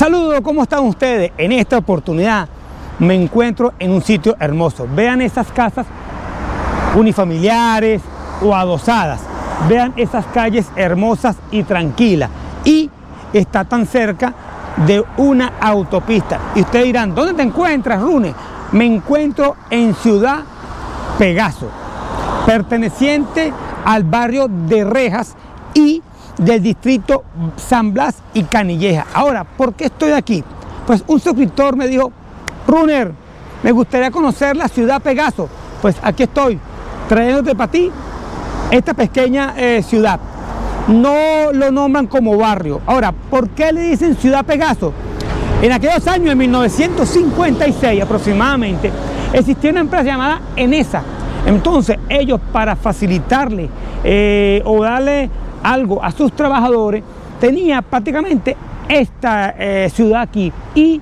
Saludos, ¿cómo están ustedes? En esta oportunidad me encuentro en un sitio hermoso. Vean esas casas unifamiliares o adosadas. Vean esas calles hermosas y tranquilas. Y está tan cerca de una autopista. Y ustedes dirán, ¿dónde te encuentras, Rune? Me encuentro en Ciudad Pegaso, perteneciente al barrio de Rejas y del distrito San Blas y Canilleja. Ahora, ¿por qué estoy aquí? Pues un suscriptor me dijo, Runner, me gustaría conocer la ciudad Pegaso. Pues aquí estoy, trayéndote para ti esta pequeña eh, ciudad. No lo nombran como barrio. Ahora, ¿por qué le dicen ciudad Pegaso? En aquellos años, en 1956 aproximadamente, existía una empresa llamada Enesa. Entonces, ellos para facilitarle eh, o darle algo a sus trabajadores, tenía prácticamente esta eh, ciudad aquí y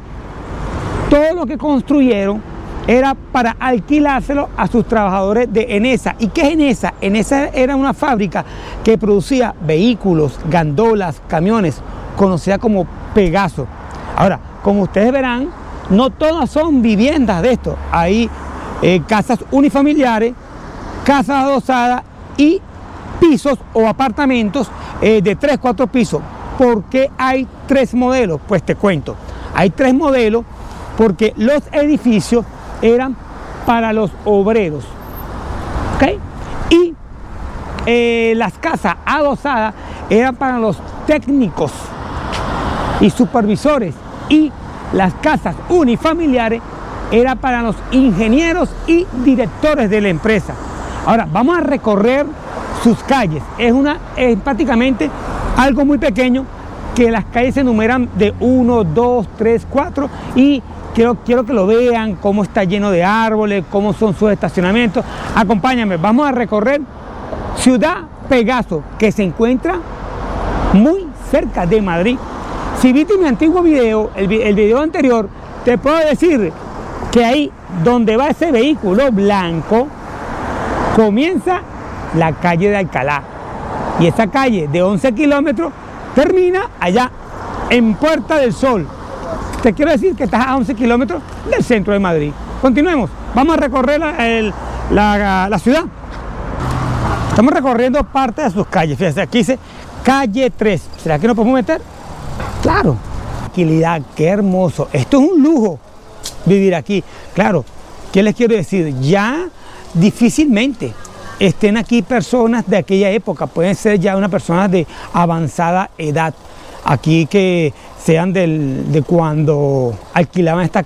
todo lo que construyeron era para alquilárselo a sus trabajadores de Enesa. ¿Y qué es Enesa? Enesa era una fábrica que producía vehículos, gandolas, camiones, conocida como Pegaso. Ahora, como ustedes verán, no todas son viviendas de esto. Hay eh, casas unifamiliares, casas adosadas y pisos o apartamentos eh, de 3, 4 pisos. ¿Por qué hay tres modelos? Pues te cuento. Hay tres modelos porque los edificios eran para los obreros. Y eh, las casas adosadas eran para los técnicos y supervisores. Y las casas unifamiliares eran para los ingenieros y directores de la empresa. Ahora, vamos a recorrer sus calles. Es, una, es prácticamente algo muy pequeño que las calles se enumeran de 1, 2, 3, 4 y quiero, quiero que lo vean, cómo está lleno de árboles, cómo son sus estacionamientos. Acompáñame, vamos a recorrer Ciudad Pegaso, que se encuentra muy cerca de Madrid. Si viste mi antiguo video, el, el video anterior, te puedo decir que ahí donde va ese vehículo blanco, comienza la calle de Alcalá. Y esa calle de 11 kilómetros termina allá en Puerta del Sol. Te quiero decir que estás a 11 kilómetros del centro de Madrid. Continuemos, vamos a recorrer la, la, ciudad. Estamos recorriendo parte de sus calles. Fíjense, aquí dice calle 3. ¿Será que nos podemos meter? Claro. Tranquilidad, qué hermoso. Esto es un lujo vivir aquí. Claro, ¿qué les quiero decir? Ya difícilmente estén aquí personas de aquella época, pueden ser ya unas personas de avanzada edad, aquí que sean de cuando alquilaban estas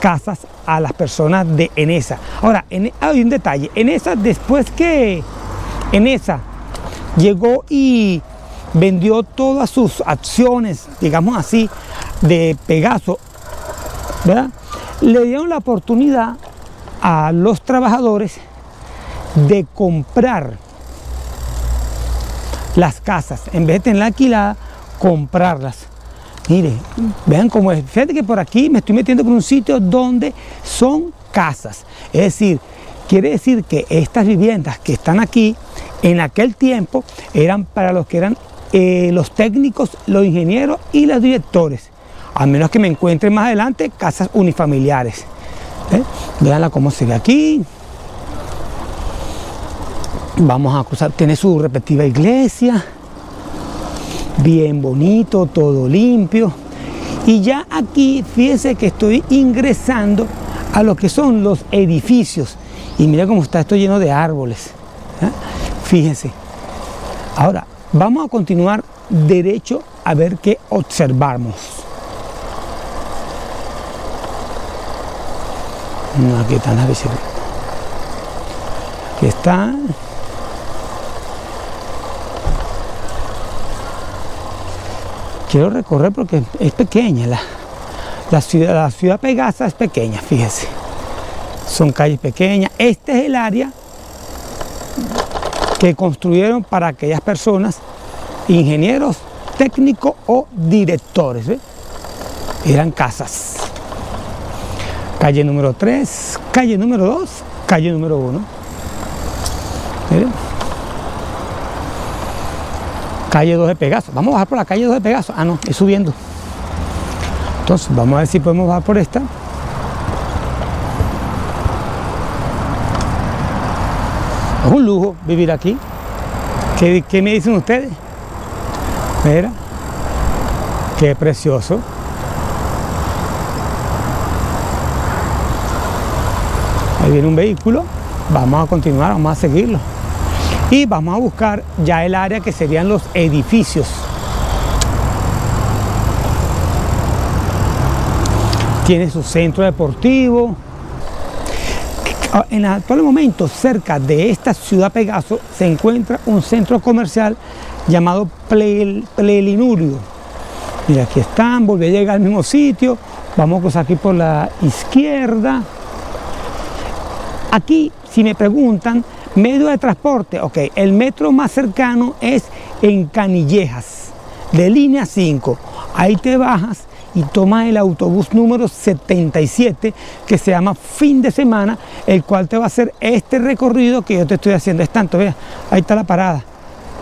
casas a las personas de Enesa. Ahora, hay un detalle, Enesa después que Enesa llegó y vendió todas sus acciones, digamos así, de Pegaso. Le dieron la oportunidad a los trabajadores de comprar las casas, en vez de tenerla alquilada, comprarlas. Mire, vean cómo es. Fíjate que por aquí me estoy metiendo por un sitio donde son casas. Es decir, quiere decir que estas viviendas que están aquí, en aquel tiempo, eran para los que eran eh, los técnicos, los ingenieros y los directores. A menos que me encuentre más adelante casas unifamiliares. ¿Eh? Veanla cómo se ve aquí vamos a cruzar, tiene su respectiva iglesia, bien bonito, todo limpio. Y ya aquí, fíjense que estoy ingresando a lo que son los edificios. Y mira cómo está esto lleno de árboles. ¿eh? Fíjense. Ahora, vamos a continuar derecho a ver qué observamos. No, aquí están las bicicletas. Aquí están. Quiero recorrer porque es pequeña. La, la, ciudad, la ciudad Pegasa es pequeña, fíjese. Son calles pequeñas. Este es el área que construyeron para aquellas personas, ingenieros, técnicos o directores. Eran casas. Calle número 3, calle número 2, calle número 1. Calle 2 de Pegaso. Vamos a bajar por la calle 2 de Pegaso. Ah, no, es subiendo. Entonces, vamos a ver si podemos bajar por esta. Es un lujo vivir aquí. ¿Qué, me dicen ustedes? Mira, qué precioso. Ahí viene un vehículo. Vamos a continuar, vamos a seguirlo. Y vamos a buscar ya el área que serían los edificios. Tiene su centro deportivo. En el actual momento, cerca de esta ciudad Pegaso, se encuentra un centro comercial llamado Plelinurio. Mira, aquí están, volví a llegar al mismo sitio. Vamos a aquí por la izquierda. Aquí, si me preguntan, medio de transporte, ok, el metro más cercano es en Canillejas, de línea 5. Ahí te bajas y tomas el autobús número 77 que se llama fin de semana, el cual te va a hacer este recorrido que yo te estoy haciendo. Es tanto, vea, ahí está la parada,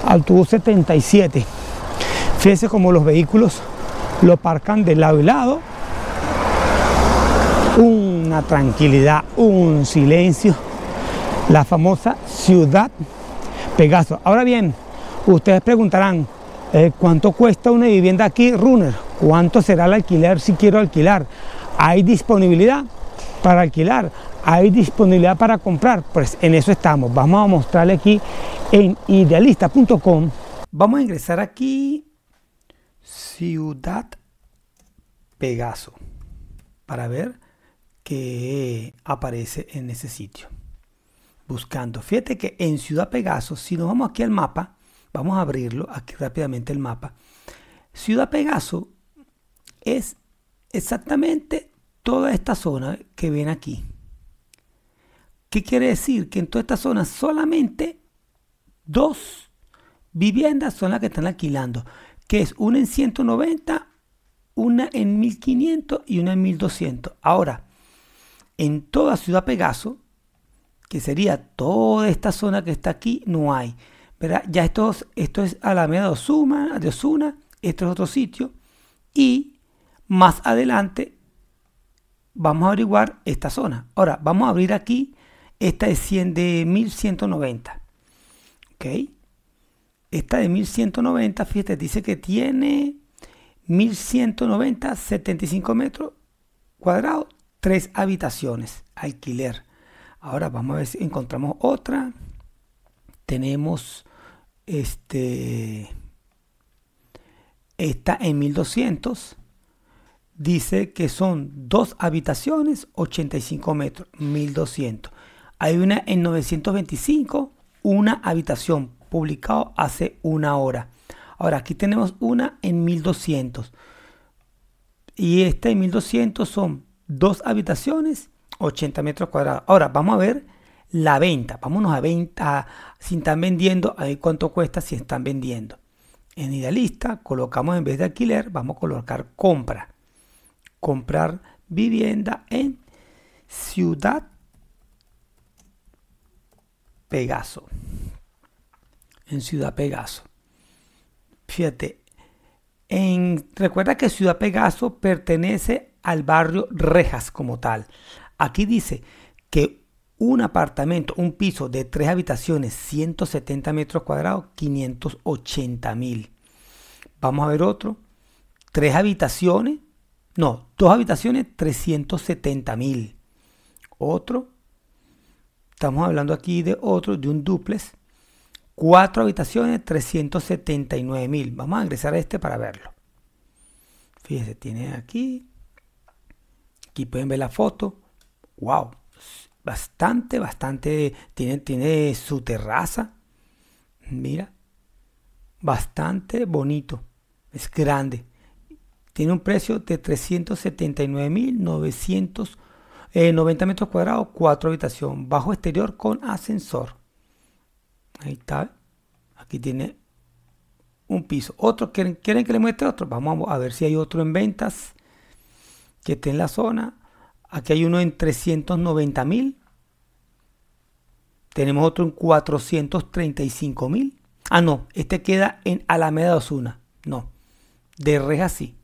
autobús 77. Fíjense como los vehículos lo parcan de lado y lado. Una tranquilidad, un silencio. La famosa ciudad Pegaso. Ahora bien, ustedes preguntarán, eh, ¿cuánto cuesta una vivienda aquí, Runner? ¿Cuánto será el alquiler si quiero alquilar? ¿Hay disponibilidad para alquilar? ¿Hay disponibilidad para comprar? Pues en eso estamos. Vamos a mostrarle aquí en idealista.com. Vamos a ingresar aquí Ciudad Pegaso para ver qué aparece en ese sitio. Buscando. Fíjate que en Ciudad Pegaso, si nos vamos aquí al mapa, vamos a abrirlo aquí rápidamente el mapa. Ciudad Pegaso es exactamente toda esta zona que ven aquí. ¿Qué quiere decir? Que en toda esta zona solamente dos viviendas son las que están alquilando, que es una en 190, una en 1500 y una en 1200. Ahora, en toda Ciudad Pegaso, que sería toda esta zona que está aquí, no hay. ¿verdad? Ya esto, esto es Alameda de Osuna, de Osuna, esto es otro sitio. Y más adelante vamos a averiguar esta zona. Ahora, vamos a abrir aquí. Esta es 100 de 1190. ¿Ok? Esta de 1190, fíjate, dice que tiene 1190, 75 metros cuadrados, tres habitaciones, alquiler. Ahora vamos a ver si encontramos otra. Tenemos este. Esta en 1200 dice que son dos habitaciones, 85 metros, 1200. Hay una en 925, una habitación, publicado hace una hora. Ahora aquí tenemos una en 1200. Y esta en 1200 son dos habitaciones, 80 metros cuadrados. Ahora vamos a ver la venta. Vámonos a venta, si están vendiendo, a cuánto cuesta si están vendiendo. En Idealista colocamos en vez de alquiler, vamos a colocar compra comprar vivienda en Ciudad Pegaso. En Ciudad Pegaso. Fíjate, en, recuerda que Ciudad Pegaso pertenece al barrio Rejas como tal. Aquí dice que un apartamento, un piso de tres habitaciones, 170 metros cuadrados, 580 mil. Vamos a ver otro. Tres habitaciones, no, dos habitaciones, 370 mil. Otro, estamos hablando aquí de otro, de un duplex. Cuatro habitaciones, 379 mil. Vamos a ingresar a este para verlo. Fíjense, tiene aquí. Aquí pueden ver la foto. Wow, bastante, bastante. Tiene, tiene su terraza. Mira, bastante bonito. Es grande. Tiene un precio de 379.990 eh, metros cuadrados, cuatro habitaciones, bajo exterior con ascensor. Ahí está. Aquí tiene un piso. Otro, ¿quieren, ¿quieren que le muestre otro? Vamos a ver si hay otro en ventas que esté en la zona. Aquí hay uno en 390 mil. Tenemos otro en 435 mil. Ah, no, este queda en Alameda Osuna. No, de Reja sí.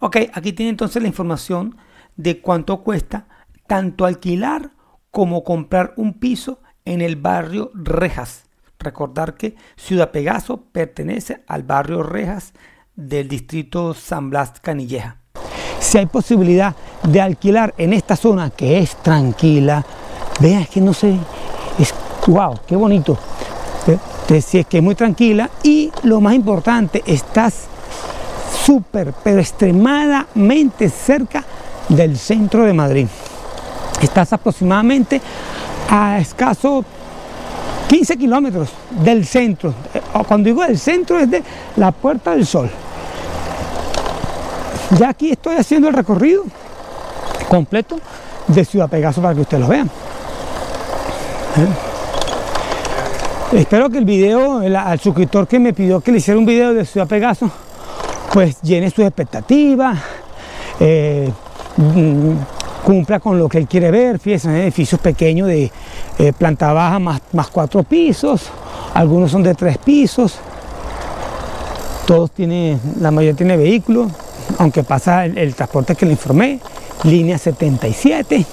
Ok, aquí tiene entonces la información de cuánto cuesta tanto alquilar como comprar un piso en el barrio Rejas. Recordar que Ciudad Pegaso pertenece al barrio Rejas del distrito San Blas Canilleja. Si hay posibilidad de alquilar en esta zona que es tranquila, vean, es que no sé, es wow, qué bonito. Si es que es muy tranquila y lo más importante, estás súper, pero extremadamente cerca del centro de Madrid. Estás aproximadamente a escaso 15 kilómetros del centro. Eh, cuando digo del centro es de la Puerta del Sol. Ya aquí estoy haciendo el recorrido completo de Ciudad Pegaso para que ustedes lo vean. ¿Eh? Espero que el video, al suscriptor que me pidió que le hiciera un video de Ciudad Pegaso, pues llene sus expectativas, eh, mm, cumpla con lo que él quiere ver. Fíjense, son edificios pequeños de eh, planta baja más, más cuatro pisos, algunos son de tres pisos, todos tienen, la mayoría tiene vehículos, aunque pasa el, transporte que le informé, línea 77.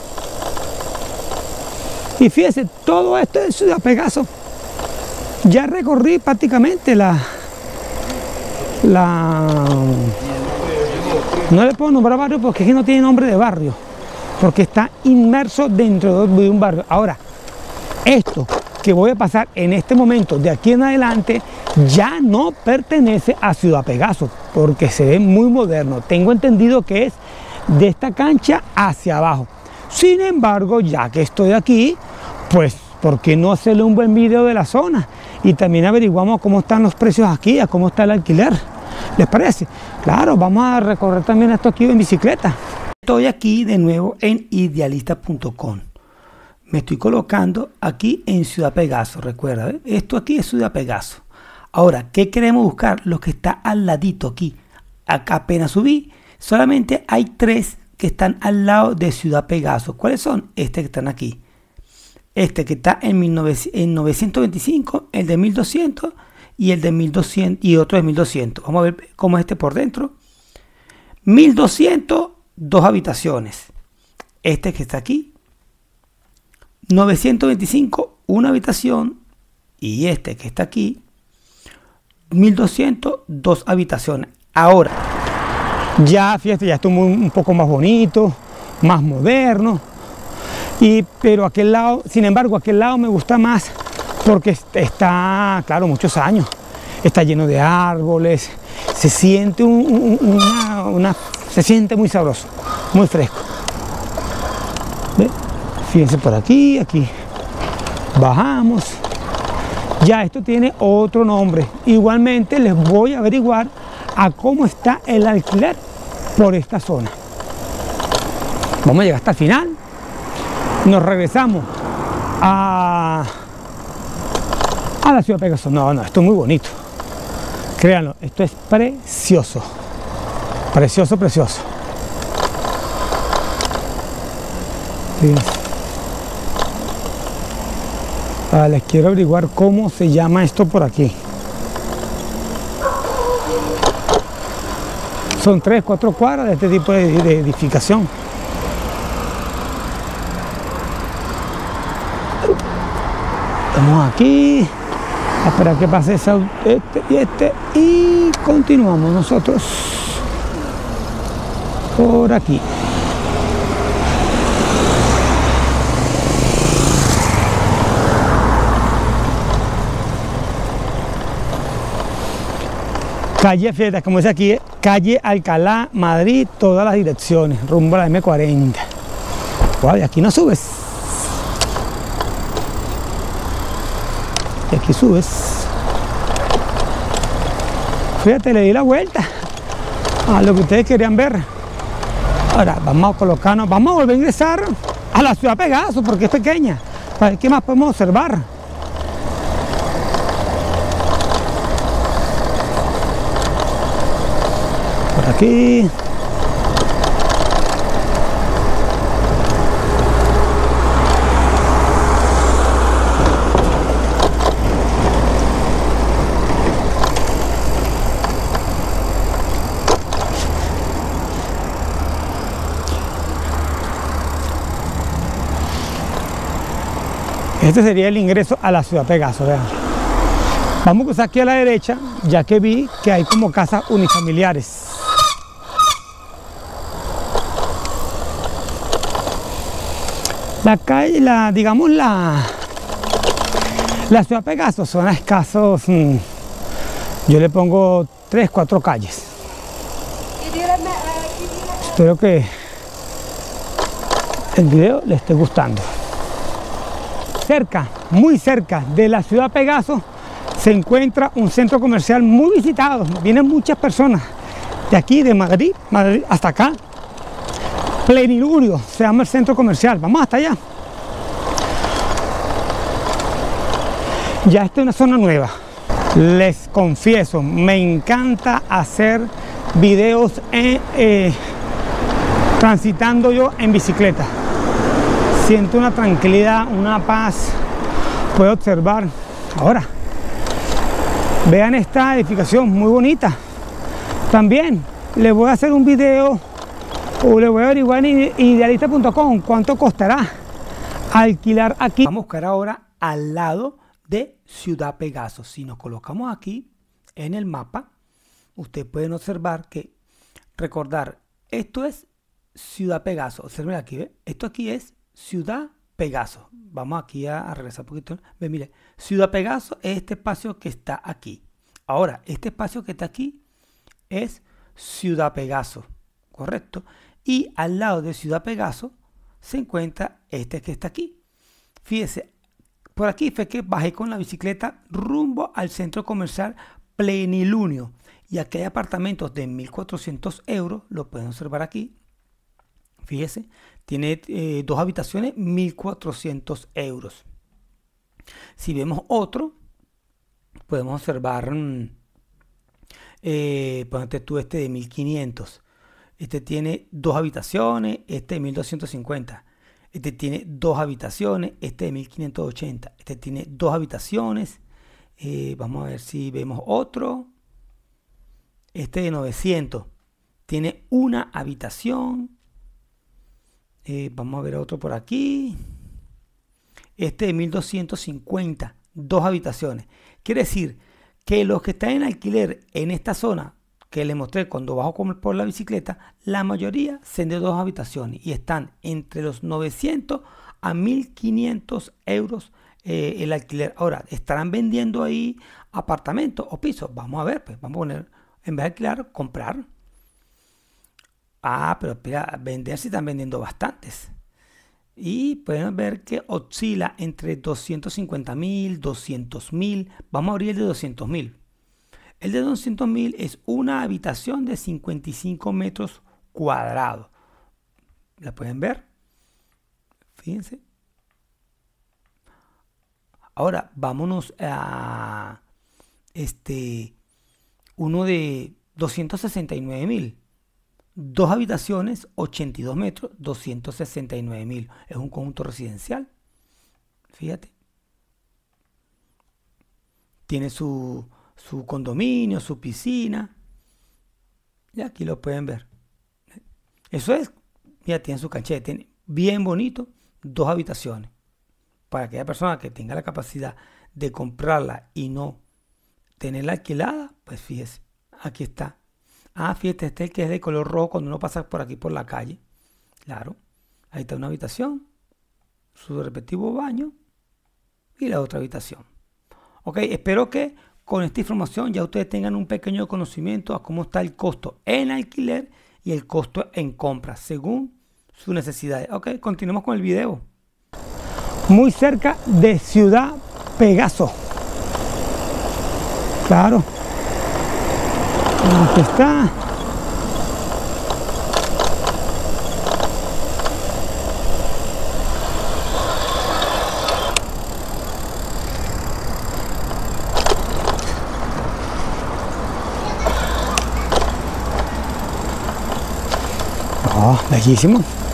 Y fíjese, todo esto es Ciudad Pegaso. Ya recorrí prácticamente la, la... No le puedo nombrar barrio porque es que no tiene nombre de barrio, porque está inmerso dentro de un barrio. Ahora, esto que voy a pasar en este momento de aquí en adelante ya no pertenece a Ciudad Pegaso porque se ve muy moderno. Tengo entendido que es de esta cancha hacia abajo. Sin embargo, ya que estoy aquí, pues ¿por qué no hacerle un buen video de la zona? Y también averiguamos cómo están los precios aquí, a cómo está el alquiler. ¿Les parece? Claro, vamos a recorrer también esto aquí en bicicleta. Estoy aquí de nuevo en idealista.com me estoy colocando aquí en Ciudad Pegaso, recuerda, ¿eh? esto aquí es Ciudad Pegaso. Ahora, ¿qué queremos buscar? Lo que está al ladito aquí. Acá apenas subí, solamente hay tres que están al lado de Ciudad Pegaso. ¿Cuáles son? Este que están aquí. Este que está en, 925, el de 1200 y el de 1200 y otro de 1200. Vamos a ver cómo es este por dentro. 1200, dos habitaciones. Este que está aquí, 925, una habitación. Y este que está aquí, 1200, dos habitaciones. Ahora, ya, fíjate, ya está un poco más bonito, más moderno. Y, pero aquel lado, sin embargo, aquel lado me gusta más porque está, claro, muchos años. Está lleno de árboles, se siente una, se siente muy sabroso, muy fresco. Fíjense por aquí, aquí. Bajamos. Ya esto tiene otro nombre. Igualmente les voy a averiguar a cómo está el alquiler por esta zona. Vamos a llegar hasta el final. Nos regresamos a, a la ciudad de Pegaso. No, no, esto es muy bonito. Créanlo, esto es precioso. Precioso, precioso. Fíjense. Ah, les quiero averiguar cómo se llama esto por aquí. Son tres, cuatro cuadras de este tipo de, edificación. Estamos aquí. A esperar que pase este y este. Y continuamos nosotros por aquí. Calle Fiesta, como dice aquí, calle Alcalá, Madrid, todas las direcciones, rumbo a la M40. Wow, y aquí no subes. Y aquí subes. Fíjate, le di la vuelta a lo que ustedes querían ver. Ahora vamos a colocarnos, vamos a volver a ingresar a la ciudad Pegaso porque es pequeña. ¿Qué más podemos observar? aquí. Este sería el ingreso a la ciudad Pegaso, vean. Vamos a cruzar aquí a la derecha, ya que vi que hay como casas unifamiliares. La calle, la, digamos, la, la ciudad Pegaso son escasos, mm, yo le pongo 3, 4 calles. Espero que el video le esté gustando. Cerca, muy cerca de la ciudad Pegaso, se encuentra un centro comercial muy visitado. Vienen muchas personas de aquí, de Madrid, Madrid hasta acá. Plenilurio se llama el centro comercial. Vamos hasta allá. Ya esta es una zona nueva. Les confieso, me encanta hacer videos eh, transitando yo en bicicleta. Siento una tranquilidad, una paz. Puedo observar. Ahora, vean esta edificación muy bonita. También les voy a hacer un video o voy a en idealista.com cuánto costará alquilar aquí. Vamos a buscar ahora al lado de Ciudad Pegaso. Si nos colocamos aquí en el mapa, ustedes pueden observar que recordar, esto es Ciudad Pegaso. Observen aquí, ¿ve? esto aquí es Ciudad Pegaso. Vamos aquí a, regresar un poquito. Ve, mire, Ciudad Pegaso es este espacio que está aquí. Ahora, este espacio que está aquí es Ciudad Pegaso, ¿correcto? Y al lado de Ciudad Pegaso se encuentra este que está aquí. Fíjese, por aquí fue que bajé con la bicicleta rumbo al centro comercial Plenilunio. Y aquí hay apartamentos de 1.400 euros, lo pueden observar aquí. Fíjese, tiene eh, dos habitaciones, 1.400 euros. Si vemos otro, podemos observar, mm, eh, ponte tú este de 1.500. Este tiene dos habitaciones, este de 1.250. Este tiene dos habitaciones, este de 1580. Este tiene dos habitaciones. Eh, vamos a ver si vemos otro. Este de 900. Tiene una habitación. Eh, vamos a ver otro por aquí. Este de 1250, dos habitaciones. Quiere decir que los que están en alquiler en esta zona que les mostré cuando bajo por la bicicleta, la mayoría son de dos habitaciones y están entre los 900 a 1500 euros eh, el alquiler. Ahora, ¿estarán vendiendo ahí apartamentos o pisos? Vamos a ver, pues vamos a poner, en vez de alquilar, comprar. Ah, pero espera, vender si están vendiendo bastantes. Y pueden ver que oscila entre 250 mil, 200 mil. Vamos a abrir el de 200 mil. El de 200 mil es una habitación de 55 metros cuadrados. ¿La pueden ver? Fíjense. Ahora vámonos a este uno de 269 mil. Dos habitaciones, 82 metros, 269 mil. Es un conjunto residencial. Fíjate. Tiene su, su condominio, su piscina. Y aquí lo pueden ver. Eso es, ya tiene su canchete, tiene bien bonito, dos habitaciones. Para aquella persona que tenga la capacidad de comprarla y no tenerla alquilada, pues fíjese, aquí está Ah, fíjate, este que es de color rojo cuando uno pasa por aquí por la calle. Claro. Ahí está una habitación, su respectivo baño y la otra habitación. Ok, espero que con esta información ya ustedes tengan un pequeño conocimiento a cómo está el costo en alquiler y el costo en compra según sus necesidades. Ok, continuemos con el video. Muy cerca de Ciudad Pegaso. Claro, Aquí está. Bellísimo.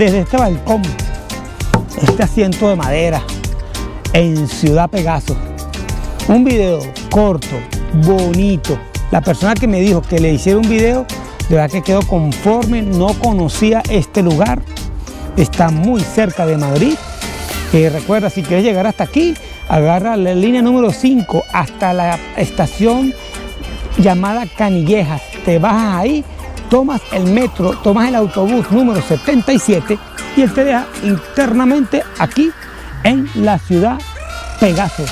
Desde este balcón, este asiento de madera en Ciudad Pegaso. Un video corto, bonito. La persona que me dijo que le hiciera un video, de verdad que quedó conforme, no conocía este lugar. Está muy cerca de Madrid. Recuerda, si quieres llegar hasta aquí, agarra la línea número 5 hasta la estación llamada Canillejas. Te bajas ahí, tomas el metro, tomas el autobús número 77 y él te deja internamente aquí en la ciudad Pegaso,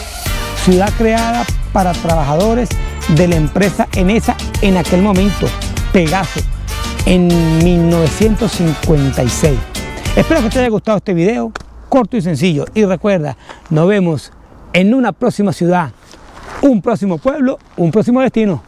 ciudad creada para trabajadores de la empresa Enesa en aquel momento, Pegaso, en 1956. Espero que te haya gustado este video, corto y sencillo. Y recuerda, nos vemos en una próxima ciudad, un próximo pueblo, un próximo destino.